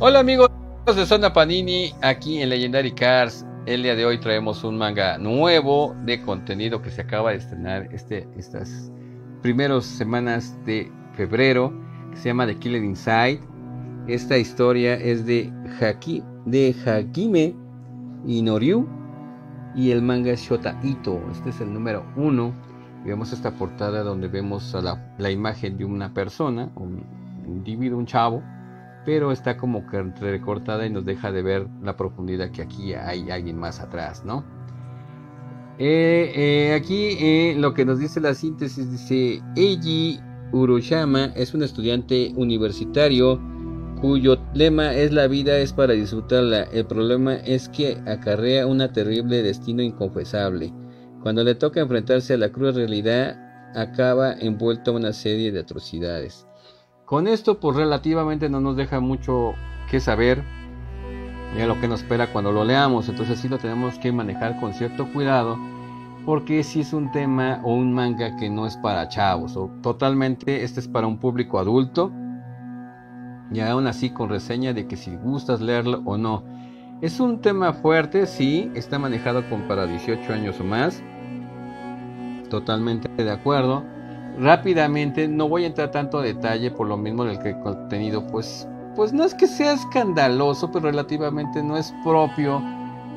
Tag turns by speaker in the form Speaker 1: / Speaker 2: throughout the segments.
Speaker 1: Hola amigos de Zona Panini, aquí en Legendary Cars. El día de hoy traemos un manga nuevo de contenido que se acaba de estrenar este, estas primeras semanas de febrero, que se llama The Killer Inside. Esta historia es de, Haki, de Hakime Inoryu y el manga es Shota Ito. Este es el número uno. Vemos esta portada donde vemos a la, la imagen de una persona, un individuo, un chavo pero está como que recortada y nos deja de ver la profundidad que aquí hay alguien más atrás, ¿no? Eh, eh, aquí eh, lo que nos dice la síntesis dice Eiji Uroshama es un estudiante universitario cuyo lema es la vida es para disfrutarla. El problema es que acarrea un terrible destino inconfesable. Cuando le toca enfrentarse a la cruel realidad, acaba envuelto en una serie de atrocidades. Con esto pues relativamente no nos deja mucho que saber de lo que nos espera cuando lo leamos, entonces sí lo tenemos que manejar con cierto cuidado porque si es un tema o un manga que no es para chavos o totalmente este es para un público adulto y aún así con reseña de que si gustas leerlo o no. Es un tema fuerte, sí, está manejado con para 18 años o más. Totalmente de acuerdo rápidamente, no voy a entrar tanto a detalle por lo mismo del que el contenido, pues, pues no es que sea escandaloso, pero relativamente no es propio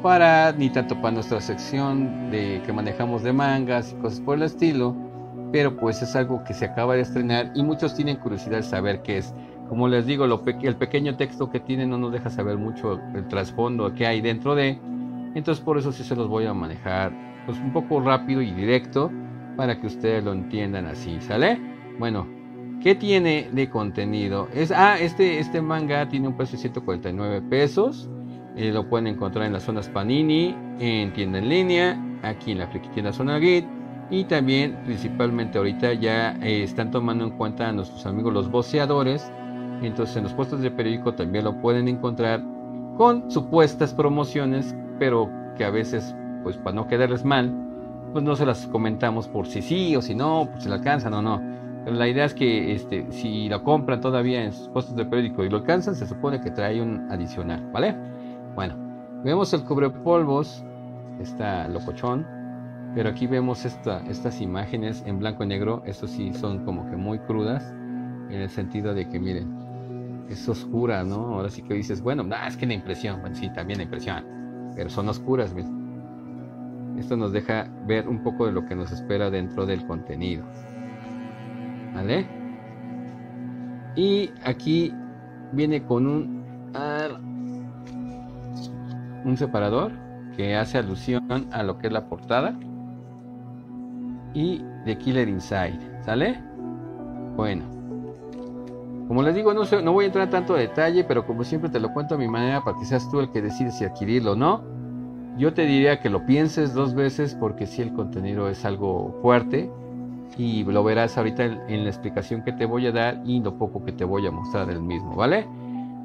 Speaker 1: para ni tanto para nuestra sección de que manejamos de mangas y cosas por el estilo, pero pues es algo que se acaba de estrenar y muchos tienen curiosidad de saber qué es. Como les digo, el pequeño texto que tiene no nos deja saber mucho el trasfondo que hay dentro de, entonces por eso sí se los voy a manejar pues un poco rápido y directo para que ustedes lo entiendan así, ¿sale? Bueno, ¿qué tiene de contenido? Es, ah, este, este manga tiene un precio de 149 pesos. Eh, lo pueden encontrar en las zonas Panini, en tienda en línea, aquí en la Friki Tienda Zona Gate. Y también, principalmente ahorita, ya eh, están tomando en cuenta a nuestros amigos los boceadores. Entonces, en los puestos de periódico también lo pueden encontrar con supuestas promociones, pero que a veces, pues para no quedarles mal, pues no se las comentamos por si sí o si no, por si la alcanzan o no. Pero la idea es que este, si lo compran todavía en sus puestos de periódico y lo alcanzan, se supone que trae un adicional, ¿vale? Bueno, vemos el cubrepolvos, está locochón, pero aquí vemos esta, estas imágenes en blanco y negro, estos sí son como que muy crudas, en el sentido de que miren, es oscura, ¿no? Ahora sí que dices, bueno, es que la impresión, bueno, sí, también la impresión, pero son oscuras. Esto nos deja ver un poco de lo que nos espera dentro del contenido. ¿Vale? Y aquí viene con un, un separador que hace alusión a lo que es la portada. Y de Killer Inside. ¿Sale? Bueno. Como les digo, no, voy a entrar tanto a detalle, pero como siempre te lo cuento a mi manera para que seas tú el que decide si adquirirlo o no. Yo te diría que lo pienses dos veces porque si el contenido es algo fuerte y lo verás ahorita en, la explicación que te voy a dar y lo poco que te voy a mostrar del mismo, ¿vale?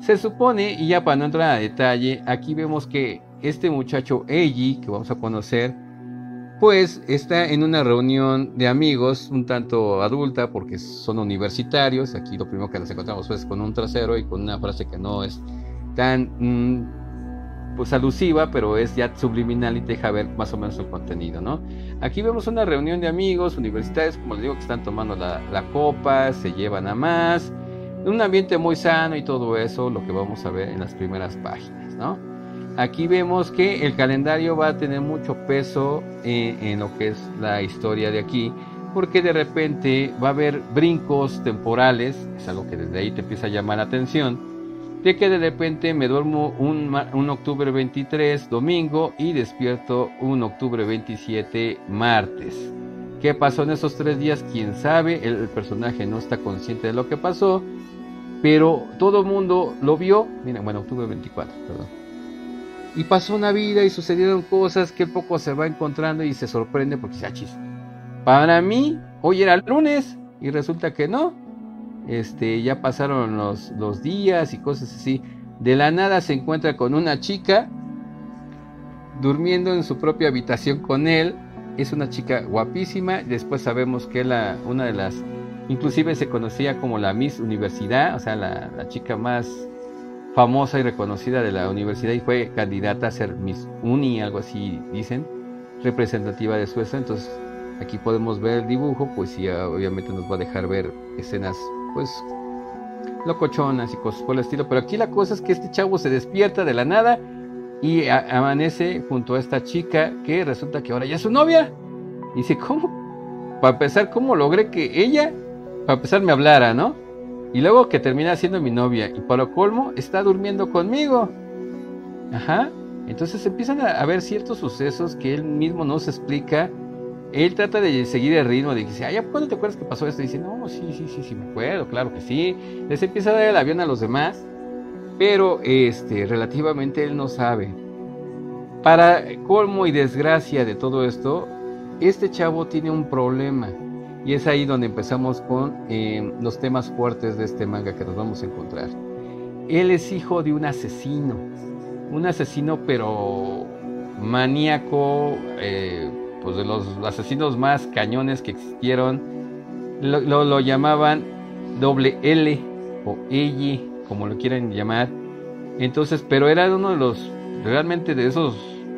Speaker 1: Se supone, y ya para no entrar a detalle, aquí vemos que este muchacho Eiji, que vamos a conocer, pues está en una reunión de amigos un tanto adulta porque son universitarios. Aquí lo primero que nos encontramos es con un trasero y con una frase que no es tan mm, pues alusiva, pero es ya subliminal y te deja ver más o menos el contenido, ¿no? Aquí vemos una reunión de amigos universitarios, como les digo, que están tomando la, la copa, se llevan a más, un ambiente muy sano y todo eso, lo que vamos a ver en las primeras páginas, ¿no? Aquí vemos que el calendario va a tener mucho peso en, en lo que es la historia de aquí, porque de repente va a haber brincos temporales, es algo que desde ahí te empieza a llamar la atención, de que de repente me duermo un, un, octubre 23 domingo y despierto un octubre 27 martes. ¿Qué pasó en esos tres días? Quién sabe, el, personaje no está consciente de lo que pasó, pero todo el mundo lo vio, mira, bueno, octubre 24, perdón. Y pasó una vida y sucedieron cosas que poco se va encontrando y se sorprende porque se achis. Para mí, hoy era lunes y resulta que no, este, ya pasaron los, días y cosas así. De la nada se encuentra con una chica durmiendo en su propia habitación con él. Es una chica guapísima. Después sabemos que la, una de las, inclusive se conocía como la Miss Universidad, o sea, la, chica más famosa y reconocida de la universidad y fue candidata a ser Miss Uni, algo así dicen, representativa de Suecia. Entonces aquí podemos ver el dibujo, pues y obviamente nos va a dejar ver escenas pues locochonas y cosas por el estilo. Pero aquí la cosa es que este chavo se despierta de la nada y amanece junto a esta chica que resulta que ahora ya es su novia. Y dice, ¿cómo? Para empezar, ¿cómo logré que ella, para empezar, me hablara, ¿no? Y luego que termina siendo mi novia. Y para colmo, está durmiendo conmigo. Ajá. Entonces empiezan a haber ciertos sucesos que él mismo no se explica. Él trata de seguir el ritmo, de que dice, ay, ¿cuándo te acuerdas que pasó esto? Y dice, no, sí, sí, sí, sí, me acuerdo, claro que sí. Les empieza a dar el avión a los demás, pero este, relativamente él no sabe. Para colmo y desgracia de todo esto, este chavo tiene un problema. Y es ahí donde empezamos con eh, los temas fuertes de este manga que nos vamos a encontrar. Él es hijo de un asesino, un asesino pero maníaco, eh, pues de los asesinos más cañones que existieron. Lo, lo, llamaban doble L o L, como lo quieran llamar. Entonces, pero era uno de los, realmente de esos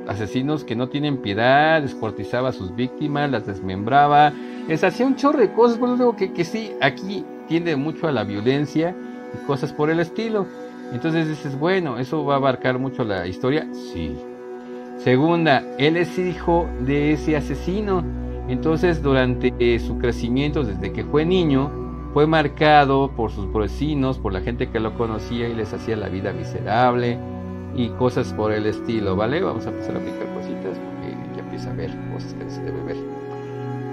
Speaker 1: asesinos que no tienen piedad, descuartizaba a sus víctimas, las desmembraba, les hacía un chorro de cosas, por eso digo que, que sí, aquí tiende mucho a la violencia y cosas por el estilo. Entonces dices, bueno, ¿eso va a abarcar mucho la historia? Sí. Segunda, él es hijo de ese asesino. Entonces, durante eh, su crecimiento, desde que fue niño, fue marcado por sus vecinos, por la gente que lo conocía y les hacía la vida miserable y cosas por el estilo, ¿vale? Vamos a empezar a aplicar cositas porque ya empieza a ver cosas que se debe ver.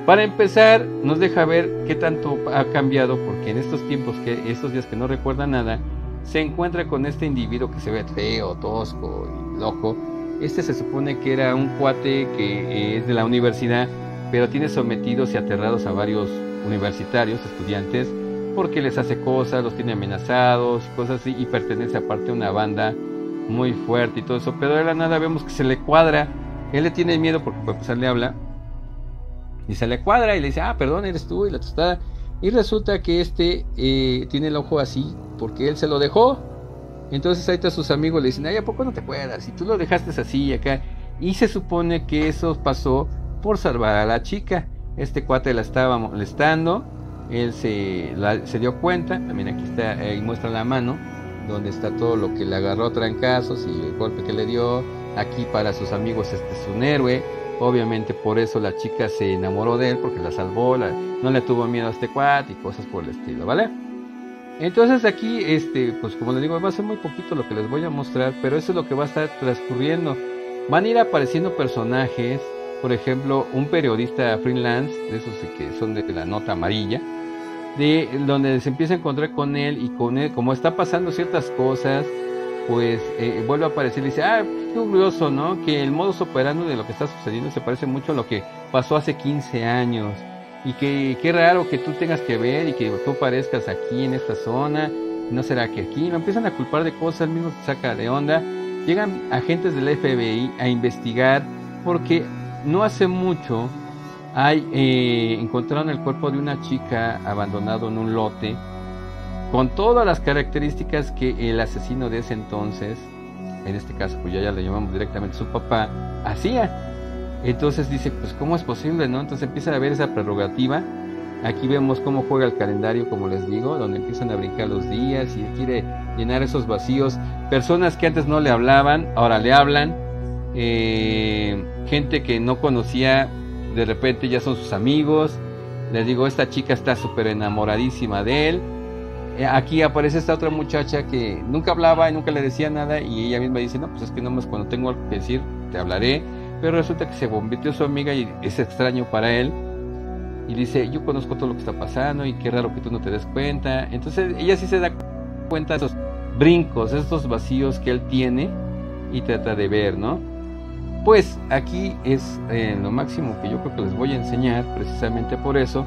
Speaker 1: Para empezar, nos deja ver qué tanto ha cambiado, porque en estos tiempos, que estos días que no recuerda nada, se encuentra con este individuo que se ve feo, tosco y loco. Este se supone que era un cuate que es de la universidad, pero tiene sometidos y aterrados a varios universitarios, estudiantes, porque les hace cosas, los tiene amenazados, cosas así, y pertenece aparte a una banda muy fuerte y todo eso, pero de la nada vemos que se le cuadra, él le tiene miedo porque pues le habla, y se le cuadra y le dice, ah, perdón, eres tú y la tostada, y resulta que este eh, tiene el ojo así porque él se lo dejó, entonces ahí está sus amigos le dicen, ay, ¿a poco no te acuerdas? Y tú lo dejaste así y acá, y se supone que eso pasó por salvar a la chica, este cuate la estaba molestando, él se, se dio cuenta, también aquí está, ahí muestra la mano, donde está todo lo que le agarró a trancazos y el golpe que le dio. Aquí para sus amigos este es un héroe. Obviamente por eso la chica se enamoró de él porque la salvó, no le tuvo miedo a este cuat y cosas por el estilo, ¿vale? Entonces aquí, este, pues como les digo, va a ser muy poquito lo que les voy a mostrar, pero eso es lo que va a estar transcurriendo. Van a ir apareciendo personajes, por ejemplo, un periodista freelance, de esos que son de la nota amarilla, de donde se empieza a encontrar con él y con él, como está pasando ciertas cosas, pues eh, vuelve a aparecer y dice, ah, qué curioso, ¿no? Que el modus operando de lo que está sucediendo se parece mucho a lo que pasó hace 15 años. Y que qué raro que tú tengas que ver y que tú aparezcas aquí en esta zona. ¿No será que aquí? Me empiezan a culpar de cosas, el mismo se saca de onda. Llegan agentes del FBI a investigar porque no hace mucho hay, eh, encontraron el cuerpo de una chica abandonado en un lote con todas las características que el asesino de ese entonces, en este caso pues ya le llamamos directamente su papá, hacía. Entonces dice, pues ¿cómo es posible? no Entonces empieza a ver esa prerrogativa. Aquí vemos cómo juega el calendario, como les digo, donde empiezan a brincar los días y quiere llenar esos vacíos. Personas que antes no le hablaban, ahora le hablan. Eh, gente que no conocía de repente ya son sus amigos. Les digo, esta chica está súper enamoradísima de él. Eh, aquí aparece esta otra muchacha que nunca hablaba y nunca le decía nada y ella misma dice, no, pues es que no más cuando tengo algo que decir, te hablaré. Pero resulta que se bombeteó su amiga y es extraño para él. Y dice, yo conozco todo lo que está pasando y qué raro que tú no te des cuenta. Entonces ella sí se da cuenta de esos brincos, estos vacíos que él tiene y trata de ver, ¿no? Pues aquí es eh, lo máximo que yo creo que les voy a enseñar, precisamente por eso.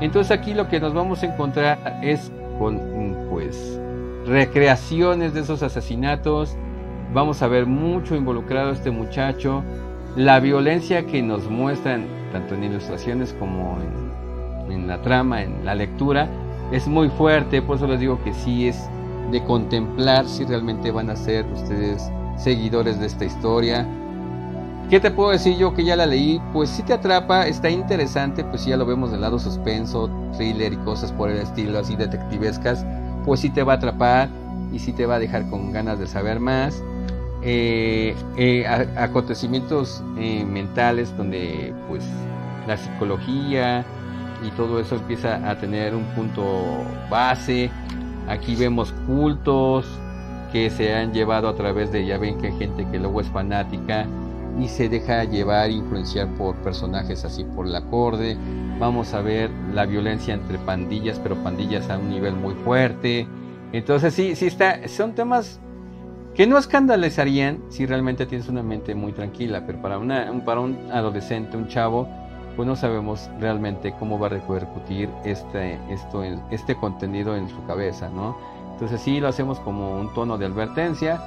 Speaker 1: Entonces aquí lo que nos vamos a encontrar es con pues recreaciones de esos asesinatos. Vamos a ver mucho involucrado a este muchacho. La violencia que nos muestran, tanto en ilustraciones como en, la trama, en la lectura, es muy fuerte. Por eso les digo que sí es de contemplar si realmente van a ser ustedes seguidores de esta historia. ¿Qué te puedo decir yo que ya la leí? Pues si te atrapa, está interesante, pues ya lo vemos del lado suspenso, thriller y cosas por el estilo, así detectivescas, pues sí te va a atrapar y sí te va a dejar con ganas de saber más. Eh, eh, acontecimientos eh, mentales donde pues la psicología y todo eso empieza a tener un punto base. Aquí vemos cultos que se han llevado a través de, ya ven que hay gente que luego es fanática y se deja llevar, influenciar por personajes así por el acorde. Vamos a ver la violencia entre pandillas, pero pandillas a un nivel muy fuerte. Entonces sí, sí está, son temas que no escandalizarían si realmente tienes una mente muy tranquila, pero para, una, un adolescente, un chavo, pues no sabemos realmente cómo va a repercutir este, esto, este contenido en su cabeza, ¿no? Entonces sí lo hacemos como un tono de advertencia.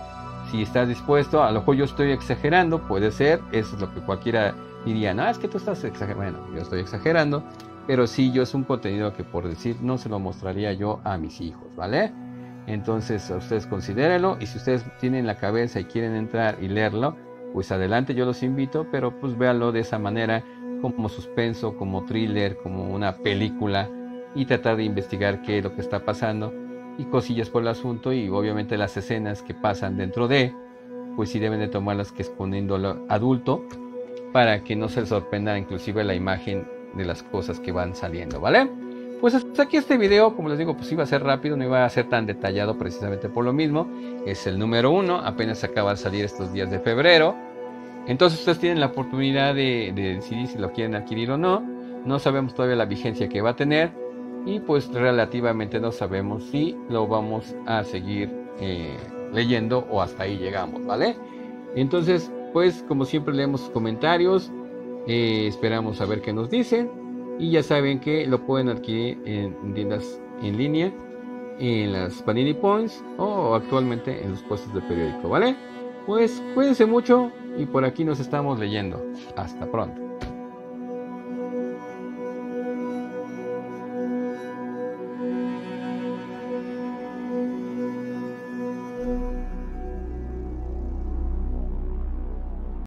Speaker 1: Si estás dispuesto, a lo mejor yo estoy exagerando, puede ser, eso es lo que cualquiera diría, no, es que tú estás exagerando, bueno, yo estoy exagerando, pero sí yo es un contenido que por decir no se lo mostraría yo a mis hijos, ¿vale? Entonces ustedes considérenlo y si ustedes tienen la cabeza y quieren entrar y leerlo, pues adelante yo los invito, pero pues véanlo de esa manera como suspenso, como thriller, como una película y tratar de investigar qué es lo que está pasando y cosillas por el asunto y obviamente las escenas que pasan dentro de, pues sí deben de tomarlas que lo adulto para que no se sorprenda inclusive la imagen de las cosas que van saliendo, ¿vale? Pues hasta aquí este video, como les digo, pues iba a ser rápido, no iba a ser tan detallado precisamente por lo mismo. Es el número uno, apenas acaba de salir estos días de febrero. Entonces ustedes tienen la oportunidad de, decidir si lo quieren adquirir o no. No sabemos todavía la vigencia que va a tener y pues relativamente no sabemos si lo vamos a seguir eh, leyendo o hasta ahí llegamos, ¿vale? Entonces, pues como siempre leemos sus comentarios, eh, esperamos a ver qué nos dicen y ya saben que lo pueden adquirir en tiendas en línea, en las Panini Points o actualmente en los puestos de periódico, ¿vale? Pues cuídense mucho y por aquí nos estamos leyendo. Hasta pronto.